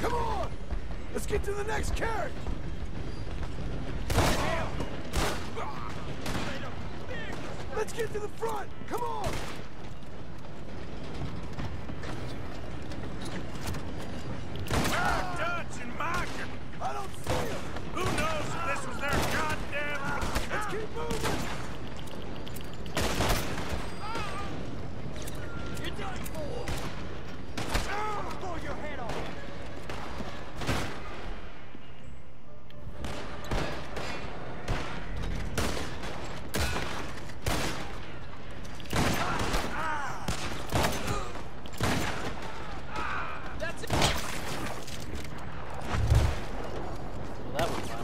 Come on! Let's get to the next carriage! Let's get to the front! Come on! I don't see him! Who knows if this was their goddamn... Let's keep moving! that one.